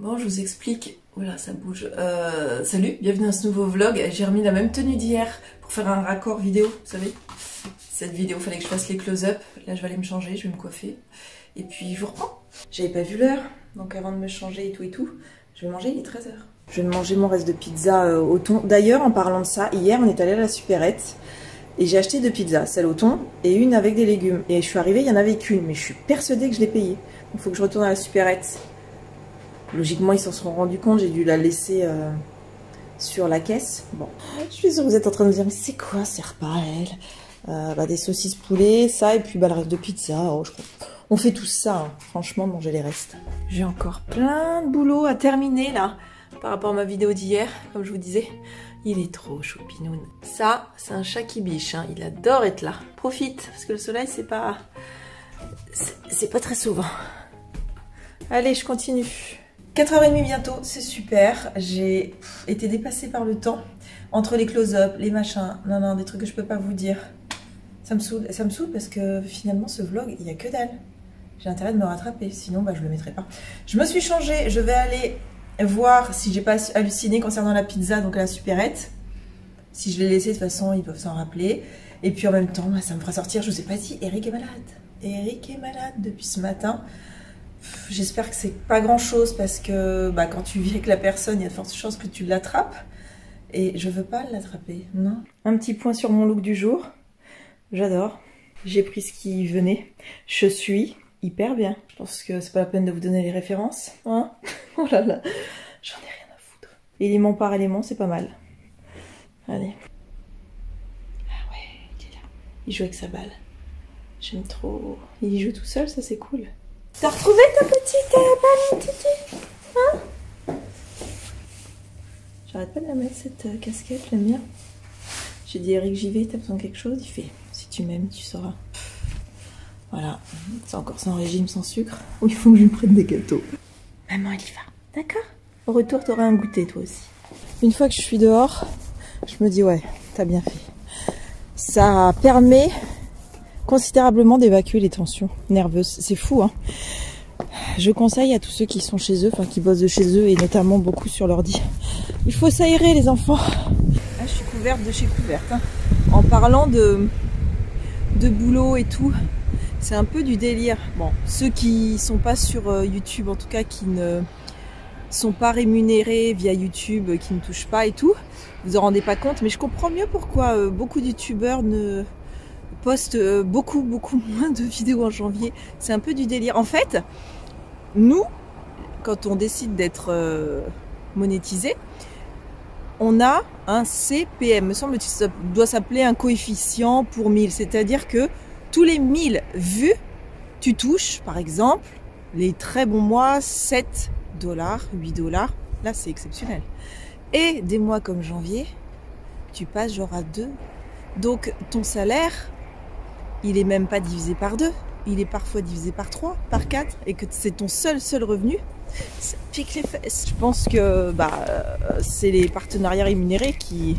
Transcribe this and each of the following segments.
Bon, je vous explique. Oula, ça bouge. Euh, salut, bienvenue dans ce nouveau vlog. J'ai remis la même tenue d'hier pour faire un raccord vidéo, vous savez. Cette vidéo, il fallait que je fasse les close-up. Là, je vais aller me changer, je vais me coiffer. Et puis, je vous reprends. J'avais pas vu l'heure, donc avant de me changer et tout et tout, je vais manger, il est 13h. Je vais manger mon reste de pizza euh, au thon. D'ailleurs, en parlant de ça, hier, on est allé à la supérette. Et j'ai acheté deux pizzas, celle au thon et une avec des légumes. Et je suis arrivée, il y en avait qu'une, mais je suis persuadée que je l'ai payée. Il faut que je retourne à la supérette. Logiquement, ils s'en seront rendus compte, j'ai dû la laisser euh, sur la caisse. Bon, je suis sûre que vous êtes en train de me dire, mais c'est quoi ces repas, elle? Euh, bah, Des saucisses poulet, ça, et puis bah, le reste de pizza. Oh, je. On fait tout ça, hein. franchement, manger les restes. J'ai encore plein de boulot à terminer, là, par rapport à ma vidéo d'hier, comme je vous disais. Il est trop choupinoun. Ça, c'est un chat qui biche, hein. il adore être là. Profite, parce que le soleil, c'est pas... C'est pas très souvent. Allez, je continue. 4h30 bientôt, c'est super. J'ai été dépassée par le temps. Entre les close-up, les machins, non, non, des trucs que je peux pas vous dire. Ça me saoule, ça me saoule parce que finalement, ce vlog, il y a que dalle. J'ai intérêt de me rattraper, sinon bah, je le mettrai pas. Je me suis changée, je vais aller voir si j'ai pas halluciné concernant la pizza, donc la supérette. Si je l'ai laissée, de toute façon, ils peuvent s'en rappeler. Et puis en même temps, bah, ça me fera sortir, je vous ai pas dit, Eric est malade. Eric est malade depuis ce matin. J'espère que c'est pas grand chose parce que bah, quand tu vis avec la personne, il y a de fortes chances que tu l'attrapes. Et je veux pas l'attraper, non. Un petit point sur mon look du jour. J'adore. J'ai pris ce qui venait. Je suis hyper bien. Je pense que c'est pas la peine de vous donner les références. Hein oh là là, j'en ai rien à foutre. Élément par élément, c'est pas mal. Allez. Ah ouais, il est là. Il joue avec sa balle. J'aime trop. Il joue tout seul, ça c'est cool. T'as retrouvé ta petite euh, Titi Hein J'arrête pas de la mettre cette euh, casquette, j'aime bien. J'ai dit Eric, j'y vais, t'as besoin de quelque chose? Il fait, si tu m'aimes, tu sauras. Voilà, c'est encore sans régime, sans sucre. Ou il faut que je lui prenne des gâteaux. Maman, elle y va, d'accord Au retour, t'auras un goûter, toi aussi. Une fois que je suis dehors, je me dis, ouais, t'as bien fait. Ça permet considérablement d'évacuer les tensions nerveuses. C'est fou, hein Je conseille à tous ceux qui sont chez eux, enfin qui bossent de chez eux, et notamment beaucoup sur l'ordi. Il faut s'aérer, les enfants. Ah, je suis couverte de chez couverte. Hein. En parlant de, de boulot et tout, c'est un peu du délire. Bon, ceux qui sont pas sur euh, YouTube, en tout cas, qui ne sont pas rémunérés via YouTube, qui ne touchent pas et tout, vous en rendez pas compte, mais je comprends mieux pourquoi euh, beaucoup de youtubeurs ne poste euh, beaucoup, beaucoup moins de vidéos en janvier. C'est un peu du délire. En fait, nous, quand on décide d'être euh, monétisé, on a un CPM. Me semble que ça doit s'appeler un coefficient pour 1000. C'est-à-dire que tous les 1000 vues, tu touches, par exemple, les très bons mois, 7 dollars, 8 dollars. Là, c'est exceptionnel. Et des mois comme janvier, tu passes genre à 2. Donc, ton salaire, il est même pas divisé par deux, il est parfois divisé par trois, par quatre, et que c'est ton seul seul revenu, ça pique les fesses. Je pense que bah, c'est les partenariats rémunérés qui,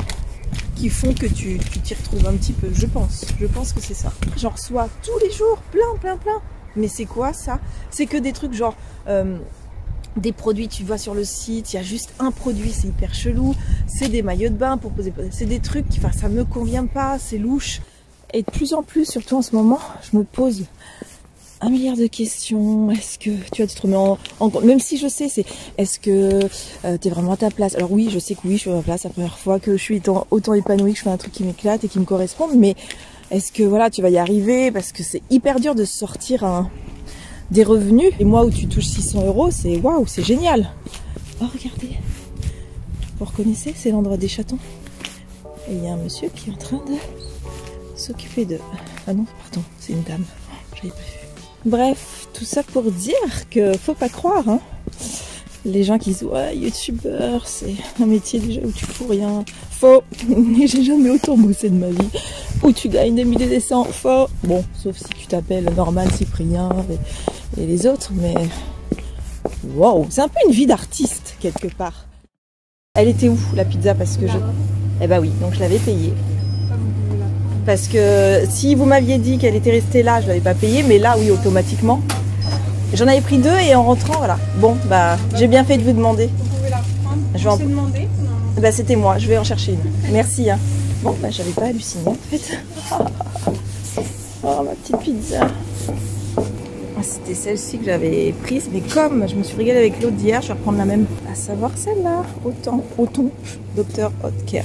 qui font que tu t'y retrouves un petit peu. Je pense, je pense que c'est ça. J'en reçois tous les jours, plein, plein, plein. Mais c'est quoi ça? C'est que des trucs genre... Euh, des produits, tu vois sur le site, il y a juste un produit, c'est hyper chelou. C'est des maillots de bain pour poser. C'est des trucs enfin, ça me convient pas, c'est louche. Et de plus en plus, surtout en ce moment, je me pose un milliard de questions. Est-ce que tu as te remets en, même si je sais, c'est est-ce que euh, tu es vraiment à ta place? Alors oui, je sais que oui, je suis à ma place. La première fois que je suis autant, épanouie, que je fais un truc qui m'éclate et qui me correspond. Mais est-ce que voilà, tu vas y arriver? Parce que c'est hyper dur de sortir des revenus. Et moi, où tu touches 600 euros, c'est waouh, c'est génial. Oh regardez, vous reconnaissez, c'est l'endroit des chatons? Et il y a un monsieur qui est en train de s'occuper de... Ah non, pardon, c'est une dame. J'avais pas vu. Bref, tout ça pour dire que faut pas croire, hein. Les gens qui disent ouais, youtubeur, c'est un métier déjà où tu fous rien. Faux. J'ai jamais autant bossé de ma vie. Où tu gagnes des milliers des cents. Faux. Bon, sauf si tu t'appelles Norman, Cyprien et, les autres, mais wow, c'est un peu une vie d'artiste quelque part. Elle était où la pizza Parce que je. Eh bah oui, donc je l'avais payée. Parce que si vous m'aviez dit qu'elle était restée là, je ne l'avais pas payée, mais là, oui, automatiquement. J'en avais pris deux et en rentrant, voilà. Bon, bah, j'ai bien fait de vous demander. Vous pouvez la reprendre. Je vais en- Non. Bah, c'était moi, je vais en chercher une. Merci. Hein. Bon, bah, j'avais pas halluciné en fait. Oh, ma petite pizza. Ah, C'était celle-ci que j'avais prise, mais comme je me suis régalée avec l'autre d'hier, je vais reprendre la même. À savoir celle-là, autant, auton, docteur Hotker.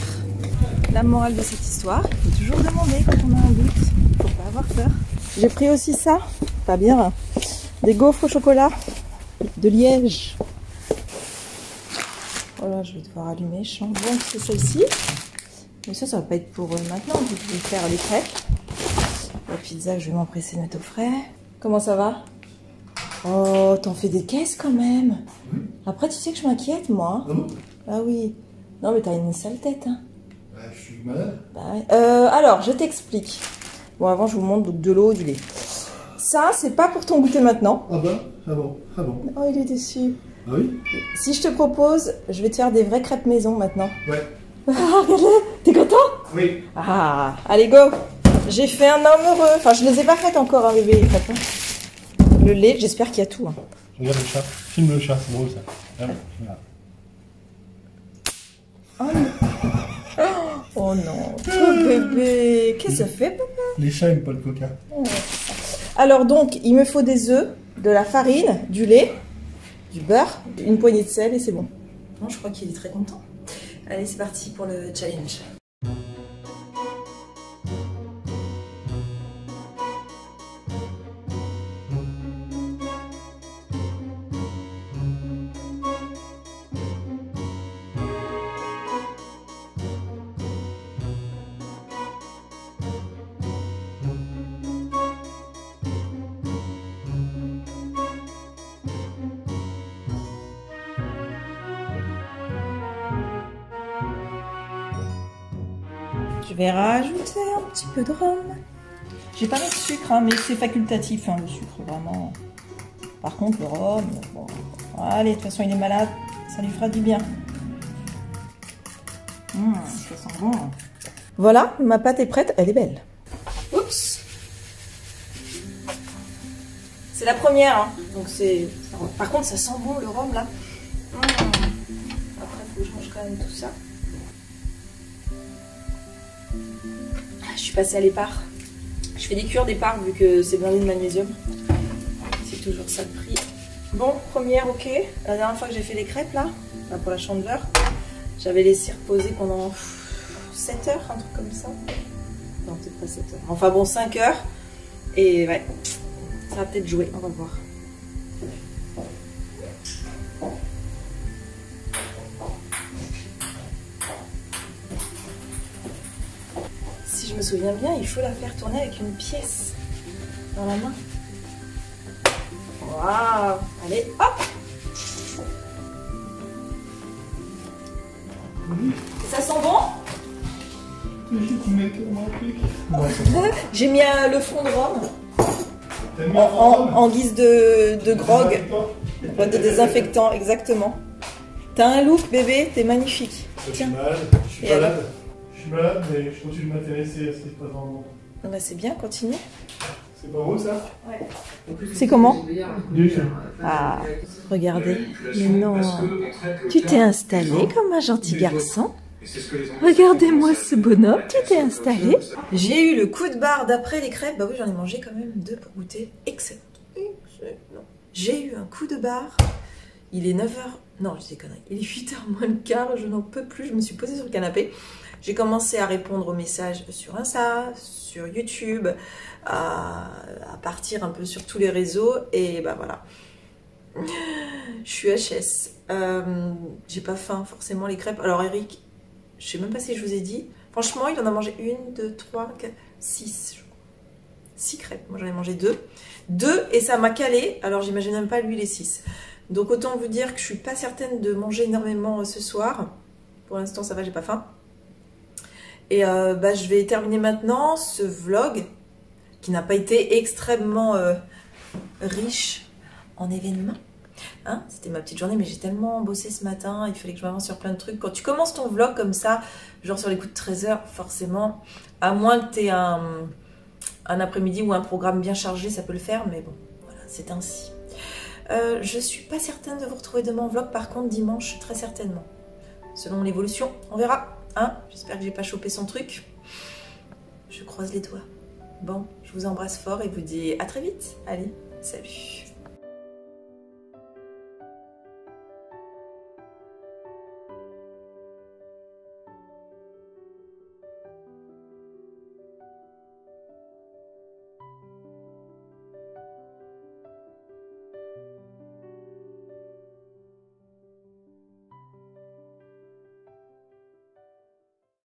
La morale de cette histoire, toujours demander quand on a un doute, faut pas avoir peur. J'ai pris aussi ça, pas bien, des gaufres au chocolat de Liège. Voilà, je vais devoir allumer. Je sens bon que c'est celle-ci. Mais ça, ça va pas être pour euh, maintenant, je vais faire les crêpes. La pizza je vais m'empresser de mettre au frais. Comment ça va? Oh, t'en fais des caisses quand même. Après, tu sais que je m'inquiète, moi. Ah Ah oui. Non, mais t'as une sale tête, hein. Bah, Je suis malade. Bah. Euh, alors, je t'explique. Bon, avant, je vous montre donc de l'eau, du lait. Ça, c'est pas pour ton goûter maintenant. Ah bah Ah bon Ah bon Oh, il est déçu. Ah oui? Si je te propose, je vais te faire des vraies crêpes maison maintenant. Ouais. Ah, regarde-le T'es content? Oui. Ah, allez go J'ai fait un homme heureux. Enfin, je les ai pas faites encore, hein, bébé, les crêpes, hein. Le lait, j'espère qu'il y a tout. hein. Regarde le chat. Filme le chat, c'est drôle ça. Regarde. Oh non, trop bébé Qu'est-ce que ça fait, papa? Les chats aiment pas le coca. Alors donc, il me faut des œufs, de la farine, du lait, du beurre, une poignée de sel et c'est bon. Non, je crois qu'il est très content. Allez, c'est parti pour le challenge. Vais rajouter un petit peu de rhum. J'ai pas mis de sucre, hein, mais c'est facultatif, hein, le sucre, vraiment. Par contre, le rhum. Allez, de toute façon, il est malade, ça lui fera du bien. Mmh, ça sent bon. Voilà, ma pâte est prête, elle est belle. Oups C'est la première, hein, donc c'est... Par contre, ça sent bon, le rhum, là. Mmh. Après, faut que je mange quand même tout ça. Je suis passée à l'épar. Je fais des cures d'épar vu que c'est blindé de magnésium. C'est toujours ça de prix. Bon, première, ok. La dernière fois que j'ai fait les crêpes là, là, pour la chandeleur, j'avais laissé reposer pendant 7 heures, un truc comme ça. Non, peut-être pas 7 heures. Enfin bon, 5 heures. Et ouais, ça va peut-être jouer, on va voir. Me souviens bien, il faut la faire tourner avec une pièce dans la main. Waouh Allez, hop Ça sent bon? J'ai mis euh, le fond de rhum en, en- en guise de, de grog, de désinfectant, exactement. T'as un look, bébé, t'es magnifique. Je suis Tiens. malade. Je suis malade. Je suis malade, mais je continue de m'intéresser à ce qui se passe dans le monde. Ah bah, c'est bien, continue. C'est pas beau ça? C'est comment? Du tout. Ah, regardez. Mais non. Tu t'es installé comme un gentil garçon Regardez-moi ce bonhomme, tu t'es installé. J'ai eu le coup de barre d'après les crêpes. Bah oui, j'en ai mangé quand même deux pour goûter. Excellent. Excellent. J'ai eu un coup de barre. Il est 9h. Non, je dis des conneries. Il est 8h moins le quart. Je n'en peux plus. Je me suis posée sur le canapé. J'ai commencé à répondre aux messages sur Insta, sur YouTube, à, partir un peu sur tous les réseaux. Et bah voilà. Je suis HS. Euh, J'ai pas faim forcément les crêpes. Alors Eric, je sais même pas si je vous ai dit. Franchement, il en a mangé une, deux, trois, quatre, six. Six crêpes. Moi, j'en ai mangé deux. Deux, et ça m'a calé. Alors, j'imagine même pas lui les six. Donc, autant vous dire que je suis pas certaine de manger énormément euh, ce soir. Pour l'instant, ça va, j'ai pas faim. Et euh, bah, je vais terminer maintenant ce vlog qui n'a pas été extrêmement euh, riche en événements. Hein, C'était ma petite journée, mais j'ai tellement bossé ce matin, il fallait que je m'avance sur plein de trucs. Quand tu commences ton vlog comme ça, genre sur les coups de 13 heures, forcément, à moins que tu aies un, un après-midi ou un programme bien chargé, ça peut le faire, mais bon, voilà, c'est ainsi. Euh, je suis pas certaine de vous retrouver demain en vlog, par contre dimanche, très certainement. Selon l'évolution, on verra. Hein J'espère que j'ai pas chopé son truc. Je croise les doigts. Bon, je vous embrasse fort et vous dis à très vite. Allez, salut